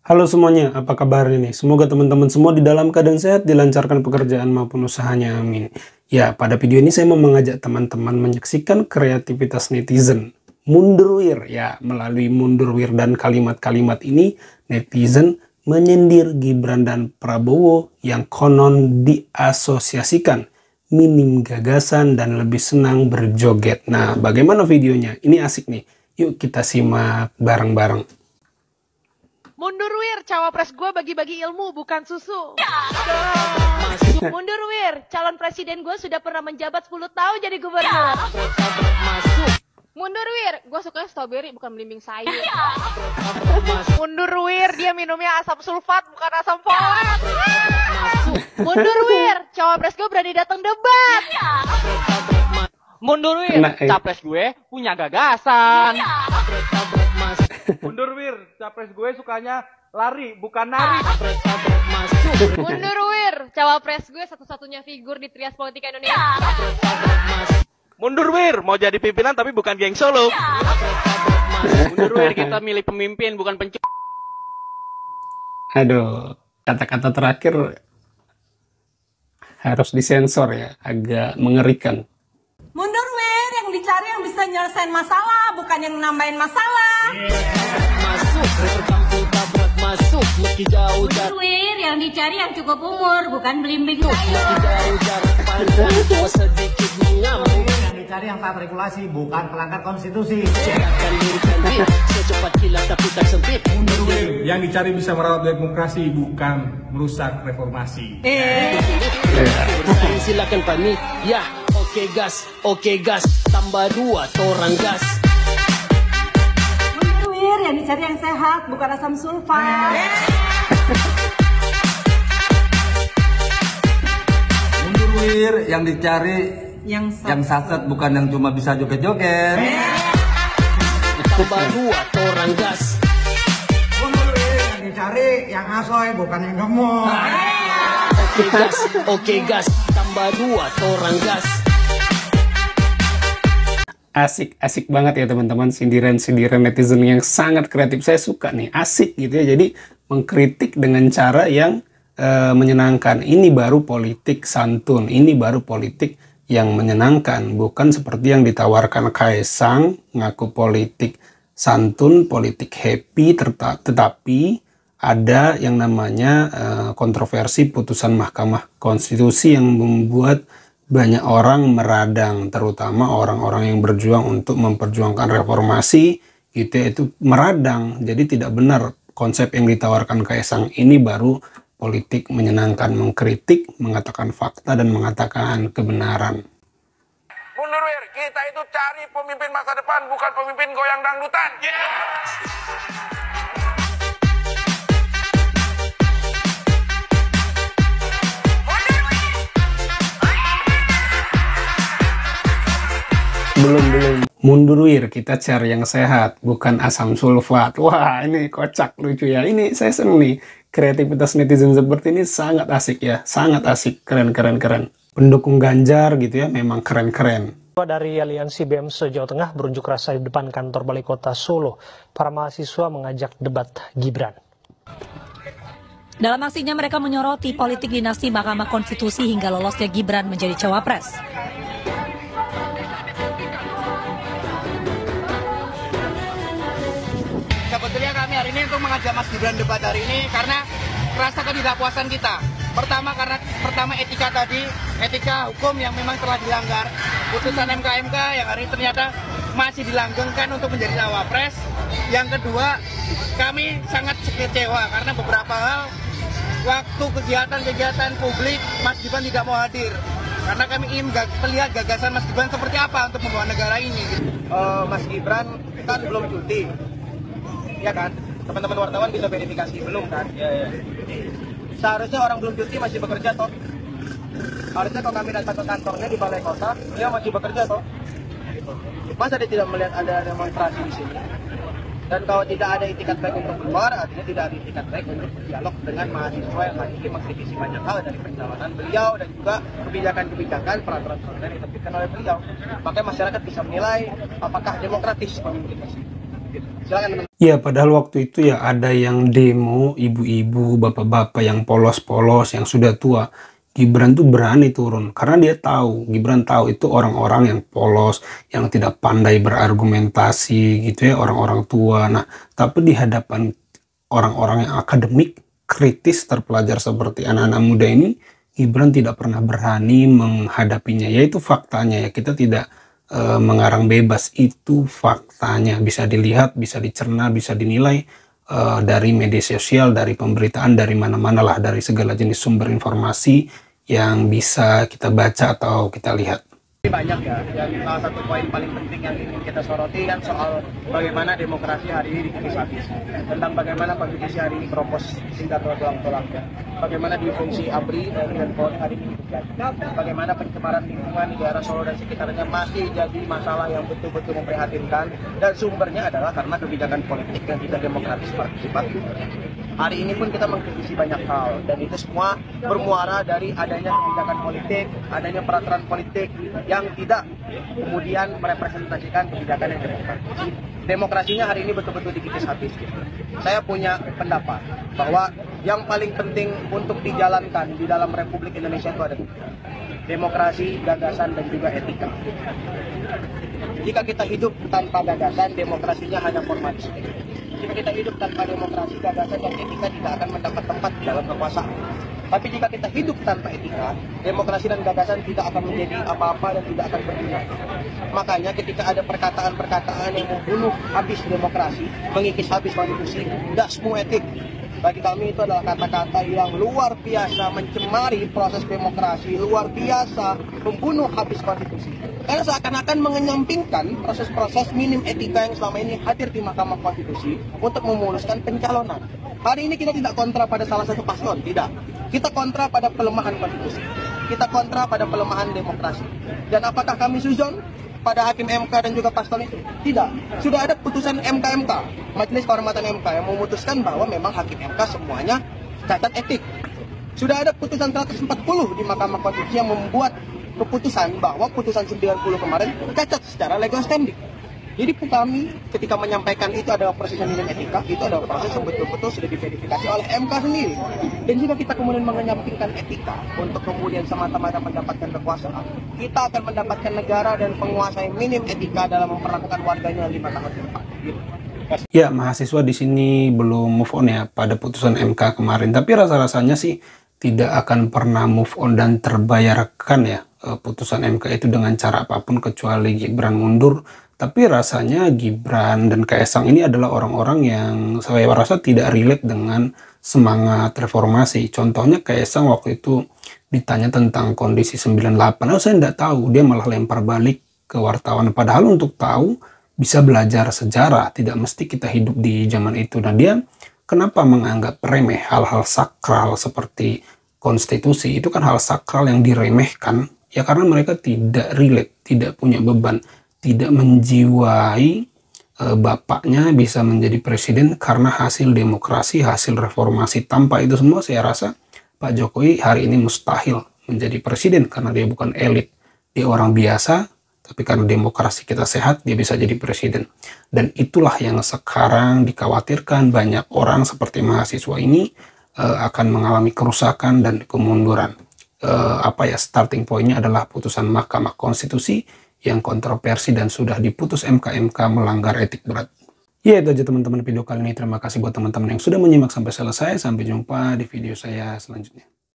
Halo semuanya, apa kabar ini? Semoga teman-teman semua di dalam keadaan sehat, dilancarkan pekerjaan maupun usahanya, amin. Ya, pada video ini saya mau mengajak teman-teman menyaksikan kreativitas netizen. Mundurwir, ya, melalui mundurwir dan kalimat-kalimat ini, netizen menyindir Gibran dan Prabowo yang konon diasosiasikan minim gagasan dan lebih senang berjoget. Nah, bagaimana videonya? Ini asik nih. Yuk kita simak bareng-bareng. Mundur Wir, cawapres gue bagi-bagi ilmu bukan susu. Mundur Wir, calon presiden gue sudah pernah menjabat 10 tahun jadi gubernur. Mundur Wir, gue suka strawberry bukan belimbing sayur. Mundur Wir, dia minumnya asam sulfat bukan asam folat. Mundur Wir, cawapres gue berani datang debat. Mundur Wir, eh. capres gue punya gagasan. Mundur Wir, capres gue sukanya lari bukan nari. Mundur Wir, cawapres gue satu-satunya figur di trias politik Indonesia. Mundur Wir, mau jadi pimpinan tapi bukan geng solo. Mundur Wir, kita milih pemimpin bukan pencu. Aduh, kata-kata terakhir harus disensor ya, agak mengerikan. Mundur Wir, yang dicari yang bisa nyelesain masalah, bukan yang nambahin masalah. Mundur Wir, yang dicari yang cukup umur, bukan belimbing sayur. yang dicari yang taat regulasi bukan pelanggar konstitusi Mundur Wir, yang dicari bisa merawat demokrasi bukan merusak reformasi. Silakan Fahmi ya oke gas. Oke gas. Tambah dua torang gas. Wir, yang dicari yang sehat, bukan asam sulfat. Mundur Wir. Yang dicari Yang yang saset bukan yang cuma bisa joget-joget. tambah dua torang gas. Mundur Wir, yang dicari yang asoy bukan yang gemuk oke gas oke gas tambah dua torang gas Asik, asik banget ya teman-teman sindiran-sindiran netizen yang sangat kreatif. Saya suka nih, asik gitu ya. Jadi mengkritik dengan cara yang eh, menyenangkan. Ini baru politik santun, ini baru politik yang menyenangkan, bukan seperti yang ditawarkan Kaisang ngaku politik santun, politik happy, tetapi ada yang namanya eh, kontroversi putusan Mahkamah Konstitusi yang membuat banyak orang meradang, terutama orang-orang yang berjuang untuk memperjuangkan reformasi, gitu ya, itu meradang. Jadi tidak benar konsep yang ditawarkan Kaisang ini baru politik menyenangkan, mengkritik, mengatakan fakta dan mengatakan kebenaran. Mundur kita itu cari pemimpin masa depan bukan pemimpin goyang dangdutan. Belum, belum. Mundur wir, kita cari yang sehat, bukan asam sulfat. Wah, ini kocak lucu ya. Ini saya seneng nih. Kreativitas netizen seperti ini sangat asik ya. Sangat asik. Keren, keren, keren. Pendukung Ganjar gitu ya, memang keren-keren. dari Aliansi BEM se-Jawa Tengah berunjuk rasa di depan kantor Balai Kota Solo. Para mahasiswa mengajak debat Gibran. Dalam aksinya mereka menyoroti politik dinasti Mahkamah Konstitusi hingga lolosnya Gibran menjadi cawapres. Hari ini untuk mengajak Mas Gibran debat hari ini karena rasa ketidakpuasan kita. Pertama karena pertama etika tadi, etika hukum yang memang telah dilanggar. Putusan MKMK yang hari ini ternyata masih dilanggengkan untuk menjadi cawapres. Yang kedua, kami sangat kecewa karena beberapa hal waktu kegiatan-kegiatan publik Mas Gibran tidak mau hadir. Karena kami ingin melihat gagasan Mas Gibran seperti apa untuk membawa negara ini. Eh, Mas Gibran kan belum cuti ya kan teman-teman wartawan bisa verifikasi. Belum kan? Seharusnya orang belum cuti masih bekerja toh. Harusnya kalau kami datang ke kantornya di balai kota dia masih bekerja toh. Masa dia tidak melihat ada demonstrasi di sini? Dan kalau tidak ada itikat baik untuk keluar artinya tidak ada itikat baik untuk berdialog dengan mahasiswa yang hari ini mengkritisi banyak hal dari pencalonan beliau dan juga kebijakan-kebijakan peraturan-peraturan yang diterbitkan oleh beliau. Makanya masyarakat bisa menilai apakah demokratis pemimpin. Silakan. Ya, padahal waktu itu ya ada yang demo ibu-ibu, bapak-bapak yang polos-polos, yang sudah tua. Gibran tuh berani turun karena dia tahu, Gibran tahu itu orang-orang yang polos, yang tidak pandai berargumentasi gitu ya, orang-orang tua. Nah, tapi di hadapan orang-orang yang akademik, kritis, terpelajar seperti anak-anak muda ini, Gibran tidak pernah berani menghadapinya. Yaitu faktanya ya, kita tidak e, mengarang bebas. Itu faktanya. Bisa dilihat, bisa dicerna, bisa dinilai e, dari media sosial, dari pemberitaan, dari mana-mana lah, dari segala jenis sumber informasi yang bisa kita baca atau kita lihat. Banyak ya, dan salah satu poin paling penting yang ingin kita soroti kan soal bagaimana demokrasi hari ini dikikis habis. Tentang bagaimana konstitusi hari ini keropos singkat tolak-tolak ya. Bagaimana difungsi ABRI dan dan Polri hari ini terjadi. Bagaimana pencemaran lingkungan di daerah Solo dan sekitarnya masih jadi masalah yang betul-betul memprihatinkan. Dan sumbernya adalah karena kebijakan politik yang tidak demokratis partisipatif. Hari ini pun kita mengkritisi banyak hal dan itu semua bermuara dari adanya kebijakan politik, adanya peraturan politik yang tidak kemudian merepresentasikan kebijakan yang demokratis. Demokrasinya hari ini betul-betul dikikis habis. Saya punya pendapat bahwa yang paling penting untuk dijalankan di dalam Republik Indonesia itu ada demokrasi, gagasan, dan juga etika. Jika kita hidup tanpa gagasan, demokrasinya hanya formalistik. Jika kita hidup tanpa demokrasi, gagasan, dan etika tidak akan mendapat tempat di dalam kekuasaan. Tapi jika kita hidup tanpa etika, demokrasi dan gagasan tidak akan menjadi apa-apa dan tidak akan berguna. Makanya ketika ada perkataan-perkataan yang membunuh habis demokrasi, mengikis habis konstitusi, tidak semua etik. Bagi kami itu adalah kata-kata yang luar biasa mencemari proses demokrasi, luar biasa membunuh habis konstitusi. Karena seakan-akan mengenyampingkan proses-proses minim etika yang selama ini hadir di Mahkamah Konstitusi untuk memuluskan pencalonan. Hari ini kita tidak kontra pada salah satu paslon, tidak. Kita kontra pada pelemahan konstitusi. Kita kontra pada pelemahan demokrasi. Dan apakah kami suzon pada hakim MK dan juga paslon itu? Tidak. Sudah ada putusan MK-MK, Majelis Kehormatan MK yang memutuskan bahwa memang hakim MK semuanya cacat etik. Sudah ada putusan 140 di Mahkamah Konstitusi yang membuat keputusan bahwa putusan 90 kemarin cacat secara legal standing. Jadi kami ketika menyampaikan itu adalah proses yang etika, itu adalah proses yang betul-betul sudah diverifikasi oleh MK sendiri. Dan jika kita kemudian mengenyampingkan etika untuk kemudian semata-mata mendapatkan kekuasaan, kita akan mendapatkan negara dan penguasa yang minim etika dalam memperlakukan warganya lima tahun ke depan. Ya, mahasiswa di sini belum move on ya pada putusan MK kemarin, tapi rasa-rasanya sih tidak akan pernah move on dan terbayarkan ya eh, putusan MK itu dengan cara apa pun kecuali Gibran mundur tapi rasanya Gibran dan Kaisang ini adalah orang-orang yang saya rasa tidak relate dengan semangat reformasi. Contohnya Kaisang waktu itu ditanya tentang kondisi 98. Oh, saya tidak tahu. Dia malah lempar balik ke wartawan. Padahal untuk tahu bisa belajar sejarah. Tidak mesti kita hidup di zaman itu. Dan dia kenapa menganggap remeh hal-hal sakral seperti konstitusi. Itu kan hal sakral yang diremehkan. Ya karena mereka tidak relate, tidak punya beban tidak menjiwai e, bapaknya bisa menjadi presiden karena hasil demokrasi, hasil reformasi. Tanpa itu semua saya rasa Pak Jokowi hari ini mustahil menjadi presiden karena dia bukan elit. Dia orang biasa, tapi karena demokrasi kita sehat, dia bisa jadi presiden. Dan itulah yang sekarang dikhawatirkan banyak orang seperti mahasiswa ini e, akan mengalami kerusakan dan kemunduran. E, apa ya starting pointnya adalah putusan Mahkamah Konstitusi yang kontroversi dan sudah diputus MK-MK melanggar etik berat. Ya itu aja teman-teman video kali ini. Terima kasih buat teman-teman yang sudah menyimak sampai selesai. Sampai jumpa di video saya selanjutnya.